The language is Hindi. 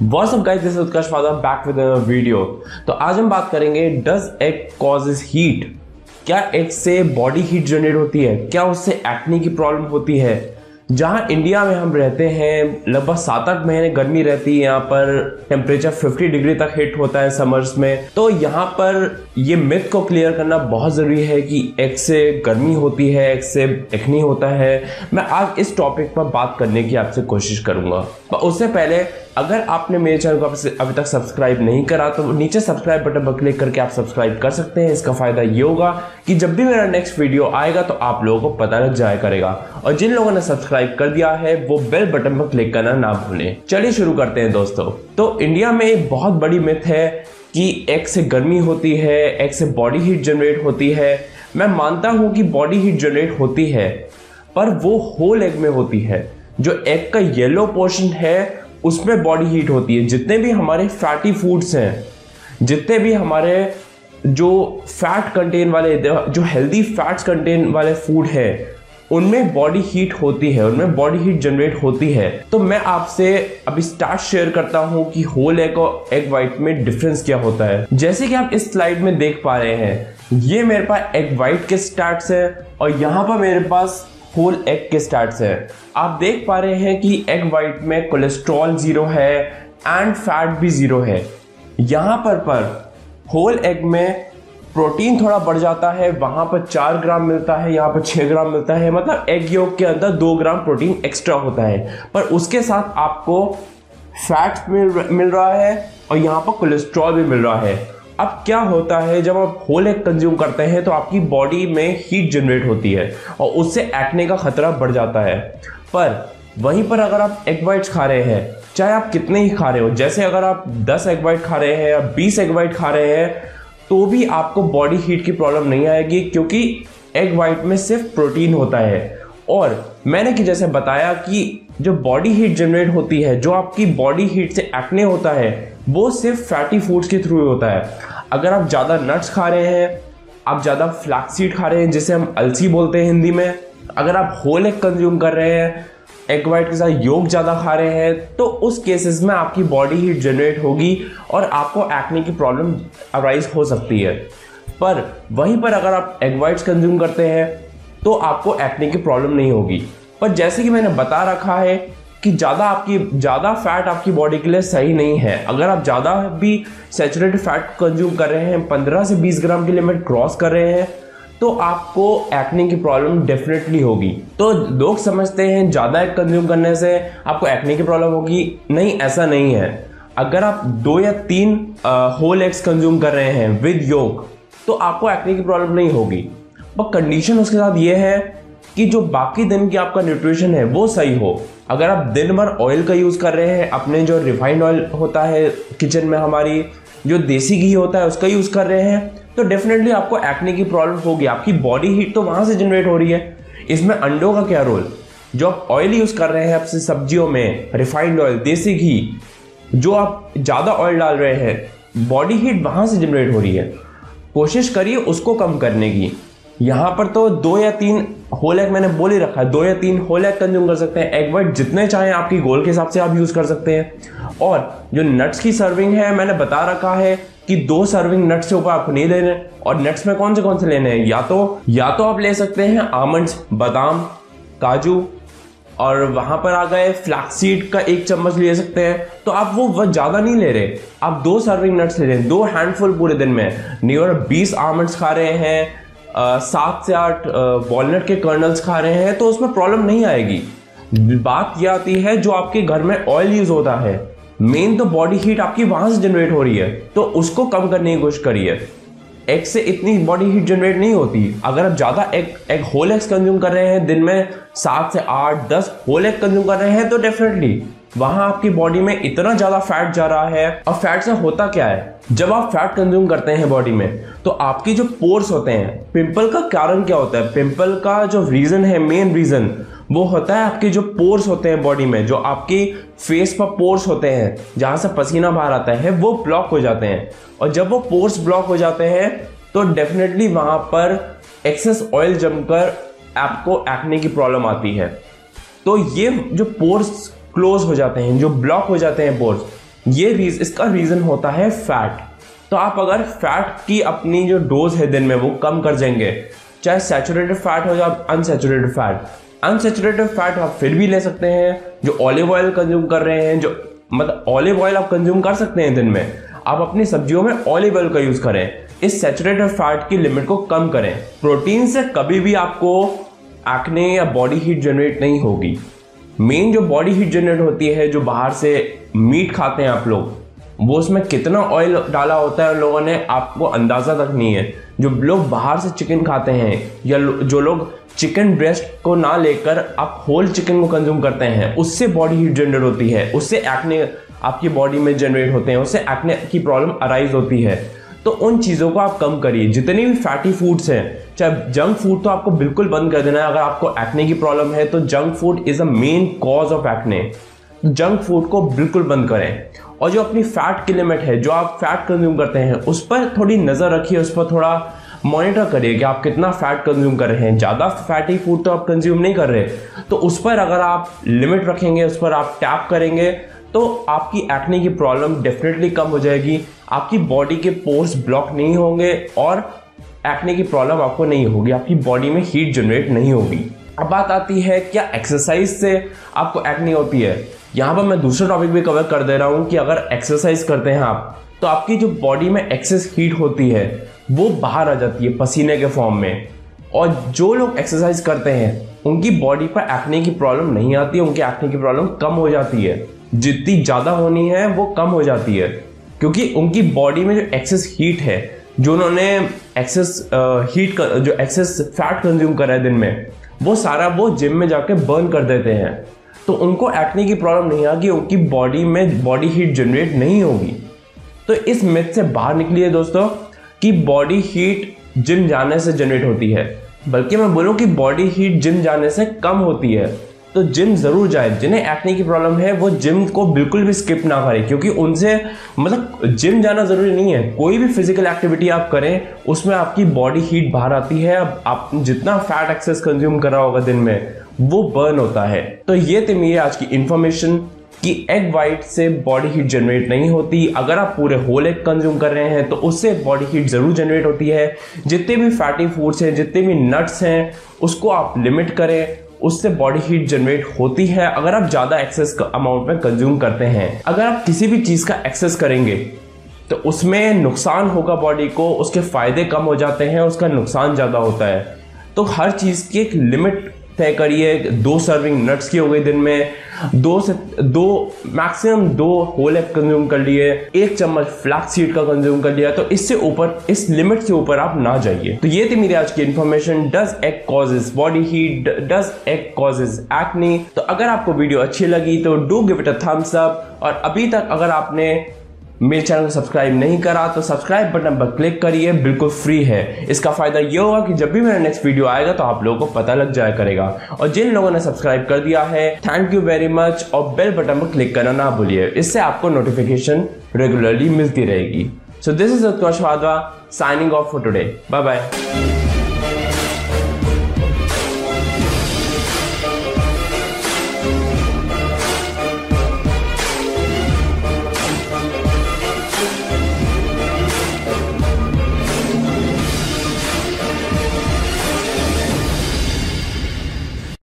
What's up guys, this is Utkarsh Father back with a video. तो आज हम बात करेंगे डज एग कॉजेज हीट क्या एग से बॉडी हीट जनरेट होती है? क्या उससे एक्ने की प्रॉब्लम होती है? जहाँ इंडिया में हम रहते हैं लगभग सात आठ महीने गर्मी रहती है यहाँ पर टेम्परेचर 50 डिग्री तक हिट होता है समर्स में। तो यहाँ पर ये मिथ को क्लियर करना बहुत ज़रूरी है कि एग से गर्मी होती है एग से एक्नी होता है। मैं आज इस टॉपिक पर बात करने की आपसे कोशिश करूँगा। उससे पहले अगर आपने मेरे चैनल को अभी तक सब्सक्राइब नहीं करा तो नीचे सब्सक्राइब बटन पर क्लिक करके आप सब्सक्राइब कर सकते हैं। इसका फ़ायदा ये होगा कि जब भी मेरा नेक्स्ट वीडियो आएगा तो आप लोगों को पता लग जाया करेगा। और जिन लोगों ने सब्सक्राइब कर दिया है, वो बेल बटन पर क्लिक करना ना भूलें। चलिए शुरू करते हैं दोस्तों। तो इंडिया में एक बहुत बड़ी मिथ है कि एग से गर्मी होती है एग से बॉडी हीट जनरेट होती है। मैं मानता हूँ कि बॉडी हीट जनरेट होती है, पर वो होल एग में होती है। जो एग का येलो पोर्शन है उसमें बॉडी हीट होती है। जितने भी हमारे फैटी फूड्स हैं, जितने भी हमारे जो फैट कंटेन वाले, जो हेल्दी फैट्स कंटेन वाले फ़ूड है, उनमें बॉडी हीट होती है, उनमें बॉडी हीट जनरेट होती है। तो मैं आपसे अभी स्टार्ट शेयर करता हूँ कि होल एग और एग वाइट में डिफरेंस क्या होता है। जैसे कि आप इस स्लाइड में देख पा रहे हैं, ये मेरे पास एग वाइट के स्टार्ट है और यहाँ पर मेरे पास होल एग के स्टार्ट है। आप देख पा रहे हैं कि एग वाइट में कोलेस्ट्रॉल ज़ीरो है एंड फैट भी ज़ीरो है। यहाँ पर पर होल एग में प्रोटीन थोड़ा बढ़ जाता है, वहाँ पर चार ग्राम मिलता है, यहाँ पर छः ग्राम मिलता है मतलब एग योग के अंदर दो ग्राम प्रोटीन एक्स्ट्रा होता है। पर उसके साथ आपको फैट मिल मिल रहा है और यहाँ पर कोलेस्ट्रॉल भी मिल रहा है। अब क्या होता है, जब आप होल एग कंज्यूम करते हैं तो आपकी बॉडी में हीट जनरेट होती है और उससे एक्ने का खतरा बढ़ जाता है। पर वहीं पर अगर आप एग वाइट्स खा रहे हैं, चाहे आप कितने ही खा रहे हो, जैसे अगर आप 10 एग वाइट खा रहे हैं या 20 एग वाइट खा रहे हैं तो भी आपको बॉडी हीट की प्रॉब्लम नहीं आएगी, क्योंकि एग वाइट में सिर्फ़ प्रोटीन होता है। और मैंने कि जैसे बताया कि जो बॉडी हीट जनरेट होती है, जो आपकी बॉडी हीट से एक्ने होता है, वो सिर्फ़ फैटी फूड्स के थ्रू होता है। अगर आप ज़्यादा नट्स खा रहे हैं, आप ज़्यादा फ्लैक्सीड खा रहे हैं, जिसे हम अलसी बोलते हैं हिंदी में, अगर आप होल एग कंज्यूम कर रहे हैं एग वाइट के साथ योग ज़्यादा खा रहे हैं तो उस केसेस में आपकी बॉडी हीट जनरेट होगी और आपको एक्ने की प्रॉब्लम अराइज हो सकती है। पर वहीं पर अगर आप एग वाइट्स कंज्यूम करते हैं तो आपको एक्ने की प्रॉब्लम नहीं होगी। पर जैसे कि मैंने बता रखा है कि ज़्यादा आपकी, ज़्यादा फैट आपकी बॉडी के लिए सही नहीं है। अगर आप ज़्यादा भी सेचुरेटेड फैट कंज्यूम कर रहे हैं 15 से 20 ग्राम की लिमिट क्रॉस कर रहे हैं तो आपको एक्ने की प्रॉब्लम डेफिनेटली होगी। तो लोग समझते हैं ज़्यादा एग कंज्यूम करने से आपको एक्ने की प्रॉब्लम होगी। नहीं, ऐसा नहीं है। अगर आप दो या तीन होल एग्स कंज्यूम कर रहे हैं विद योग तो आपको एक्ने की प्रॉब्लम नहीं होगी। पर कंडीशन उसके साथ ये है कि जो बाकी दिन की आपका न्यूट्रिशन है, वो सही हो। अगर आप दिन भर ऑयल का यूज़ कर रहे हैं, अपने जो रिफाइंड ऑयल होता है किचन में हमारी, जो देसी घी होता है, उसका यूज़ कर रहे हैं तो डेफिनेटली आपको एक्ने की प्रॉब्लम होगी। आपकी बॉडी हीट तो वहाँ से जनरेट हो रही है। इसमें अंडों का क्या रोल जो आप ऑयल यूज़ कर रहे हैं आपसे सब्जियों में रिफाइंड ऑयल देसी घी, जो आप ज़्यादा ऑयल डाल रहे हैं बॉडी हीट वहाँ से जनरेट हो रही है। कोशिश करिए उसको कम करने की। यहाँ पर तो दो या तीन होल एग मैंने बोल ही रखा है। दो या तीन होल एग कंज्यूम कर सकते हैं। एग जितने चाहें आपकी गोल के हिसाब से आप यूज़ कर सकते हैं। और जो नट्स की सर्विंग है, मैंने बता रखा है कि दो सर्विंग नट्स से ऊपर आपको नहीं लेने और नट्स में कौन से कौन से लेने हैं? या तो या तो आप ले सकते हैं आमंड्स बादाम, काजू, और वहाँ पर आ गए फ्लैक्सीड का एक चम्मच ले सकते हैं। तो आप वो वह ज़्यादा नहीं ले रहे। आप दो सर्विंग नट्स ले रहे हैं। दो हैंडफुल पूरे दिन में। नियर बीस आमंड्स खा रहे हैं। सात से आठ वॉलनट के कर्नल्स खा रहे हैं तो उसमें प्रॉब्लम नहीं आएगी। बात यह आती है, जो आपके घर में ऑयल यूज़ होता है मेन तो बॉडी हीट आपकी वहाँ से जनरेट हो रही है तो उसको कम करने की कोशिश करिए। एग से इतनी बॉडी हीट जनरेट नहीं होती। अगर आप ज़्यादा egg egg whole eggs consume कर रहे हैं, दिन में सात से आठ, दस होल एग कंज्यूम कर रहे हैं तो डेफिनेटली वहाँ आपकी बॉडी में इतना ज़्यादा फैट जा रहा है। और फैट से होता क्या है? जब आप फैट कंज्यूम करते हैं बॉडी में तो आपके जो पोर्स होते हैं पिंपल का कारण क्या होता है? पिंपल का जो रीजन है मेन रीजन वो होता है आपके जो पोर्स होते हैं बॉडी में, जो आपकी फेस पर पोर्स होते हैं, जहाँ से पसीना बाहर आता है, वो ब्लॉक हो जाते हैं। और जब वो पोर्स ब्लॉक हो जाते हैं तो डेफिनेटली वहाँ पर एक्सेस ऑयल जमकर आपको एक्ने की प्रॉब्लम आती है। तो ये जो पोर्स क्लोज हो जाते हैं, जो ब्लॉक हो जाते हैं पोर्स ये रीज इसका रीजन होता है फैट तो आप अगर फैट की अपनी जो डोज है दिन में, वो कम कर जाएँगे, चाहे सैचुरेटेड फैट हो या अनसेचुरेटेड फैट अनसेचुरेटेड फैट आप फिर भी ले सकते हैं, जो ऑलिव ऑयल कंज्यूम कर रहे हैं, जो मतलब ऑलिव ऑयल आप कंज्यूम कर सकते हैं दिन में। आप अपनी सब्जियों में ऑलिव ऑयल का यूज़ करें, इस सैचुरेटेड फैट की लिमिट को कम करें। प्रोटीन से कभी भी आपको एक्ने या बॉडी हीट जनरेट नहीं होगी। मेन जो बॉडी हीट जनरेट होती है, जो बाहर से मीट खाते हैं आप लोग, वो उसमें कितना ऑयल डाला होता है उन लोगों ने, आपको अंदाज़ा तक नहीं है। जो लोग बाहर से चिकन खाते हैं, या जो लोग चिकन ब्रेस्ट को ना लेकर आप होल चिकन को कंज्यूम करते हैं, उससे बॉडी हीट जनरेट होती है। उससे एक्ने आपकी बॉडी में जनरेट होते हैं, उससे एक्ने की प्रॉब्लम अराइज होती है। तो उन चीज़ों को आप कम करिए। जितने भी फैटी फूड्स हैं, चाहे जंक फ़ूड तो आपको बिल्कुल बंद कर देना है। अगर आपको एक्ने की प्रॉब्लम है तो junk food is a main cause of acne junk food को बिल्कुल बंद करें। और जो अपनी फैट की लिमिट है, जो आप फैट कंज्यूम करते हैं, उस पर थोड़ी नज़र रखिए, उस पर थोड़ा मॉनिटर करिए कि आप कितना फैट कंज्यूम कर रहे हैं। ज़्यादा फैटी फ़ूड तो आप कंज्यूम नहीं कर रहे। तो उस पर अगर आप लिमिट रखेंगे, उस पर आप टैप करेंगे तो आपकी एक्ने की प्रॉब्लम डेफिनेटली कम हो जाएगी। आपकी बॉडी के पोर्स ब्लॉक नहीं होंगे और एक्ने की प्रॉब्लम आपको नहीं होगी। आपकी बॉडी में हीट जनरेट नहीं होगी। अब बात आती है, क्या एक्सरसाइज से आपको एक्ने होती है? यहाँ पर मैं दूसरा टॉपिक भी कवर कर दे रहा हूँ कि अगर एक्सरसाइज करते हैं आप तो आपकी जो बॉडी में एक्सेस हीट होती है, वो बाहर आ जाती है, पसीने के फॉर्म में। और जो लोग एक्सरसाइज करते हैं, उनकी बॉडी पर एक्ने की प्रॉब्लम नहीं आती, उनकी एक्ने की प्रॉब्लम कम हो जाती है। जितनी ज़्यादा होनी है वो कम हो जाती है। क्योंकि उनकी बॉडी में जो एक्सेस हीट है जो उन्होंने एक्सेस हीट कर, जो एक्सेस फैट कंज्यूम करा है दिन में वो सारा वो जिम में जाके बर्न कर देते हैं। तो उनको एक्ने की प्रॉब्लम नहीं आएगी उनकी बॉडी में बॉडी हीट जनरेट नहीं होगी। तो इस मिथ से बाहर निकलिए दोस्तों कि बॉडी हीट जिम जाने से जनरेट होती है। बल्कि मैं बोलूँ कि बॉडी हीट जिम जाने से कम होती है। तो जिम ज़रूर जाए। जिन्हें एक्ने की प्रॉब्लम है, वो जिम को बिल्कुल भी स्किप ना करें, क्योंकि उनसे मतलब जिम जाना ज़रूरी नहीं है। कोई भी फ़िज़िकल एक्टिविटी आप करें, उसमें आपकी बॉडी हीट बाहर आती है। अब आप जितना फैट एक्सेस कंज्यूम कर रहा होगा दिन में, वो बर्न होता है। तो ये थी मेरी आज की इन्फॉर्मेशन कि एग वाइट से बॉडी हीट जनरेट नहीं होती। अगर आप पूरे होल एग कंज्यूम कर रहे हैं तो उससे बॉडी हीट ज़रूर जनरेट होती है। जितने भी फैटी फूड्स हैं, जितने भी नट्स हैं, उसको आप लिमिट करें। उससे बॉडी हीट जनरेट होती है अगर आप ज़्यादा एक्सेस अमाउंट में कंज्यूम करते हैं। अगर आप किसी भी चीज़ का एक्सेस करेंगे तो उसमें नुकसान होगा बॉडी को, उसके फ़ायदे कम हो जाते हैं, उसका नुकसान ज़्यादा होता है। तो हर चीज़ की एक लिमिट तय करिए, दो सर्विंग नट्स की हो गई दिन में। दो से, दो मैक्सिमम दो होल एग कंज्यूम कर लिए, एक चम्मच फ्लैक्स सीड का कंज्यूम कर लिया। तो इससे ऊपर, इस लिमिट से ऊपर आप ना जाइए। तो ये थी मेरी आज की information does egg causes body heat does egg causes acne तो अगर आपको वीडियो अच्छी लगी तो do give it a thumbs up और अभी तक अगर आपने मेरे चैनल को सब्सक्राइब नहीं करा तो सब्सक्राइब बटन पर क्लिक करिए, बिल्कुल फ्री है। इसका फ़ायदा ये होगा कि जब भी मेरा नेक्स्ट वीडियो आएगा तो आप लोगों को पता लग जाया करेगा। और जिन लोगों ने सब्सक्राइब कर दिया है थैंक यू वेरी मच और बेल बटन पर क्लिक करना ना भूलिए। इससे आपको नोटिफिकेशन रेगुलरली मिलती रहेगी। So this is Utkarsh Wadhwa signing off for today bye bye